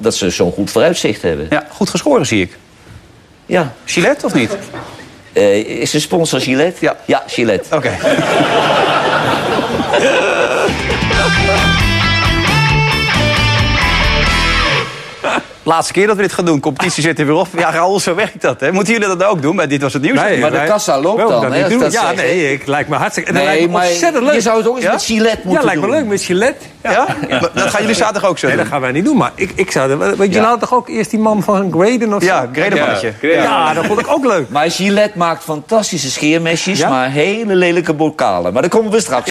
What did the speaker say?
dat ze zo'n goed vooruitzicht hebben. Ja, goed geschoren zie ik. Ja. Gillette of niet? Eh, is de sponsor Gillette? Ja. Ja, Gillette. Oké. Laatste keer dat we dit gaan doen. Competitie zit er weer op. Ja, Raoul, zo werkt dat. Hè. Moeten jullie dat ook doen? Maar dit was het nieuws. Nee, Maar de kassa loopt dan, dat hè, niet als doen. dat ja, nee, ik lijkt me hartstikke... Nee, lijkt me maar ontzettend leuk. je zou het ook eens Ja? met Gillette Ja, moeten lijkt me doen. leuk met Gillette. Ja? Maar Dat gaan jullie zaterdag ook zo Nee, doen? dat gaan wij niet doen. Maar ik, ik zou... dat- Want je Ja. had toch ook eerst die man van Graden of zo? Ja, Gredemannetje. Ja, dat vond ik ook leuk. Maar Gillette maakt fantastische scheermesjes, Ja? maar hele lelijke bokalen. Maar daar komen we straks.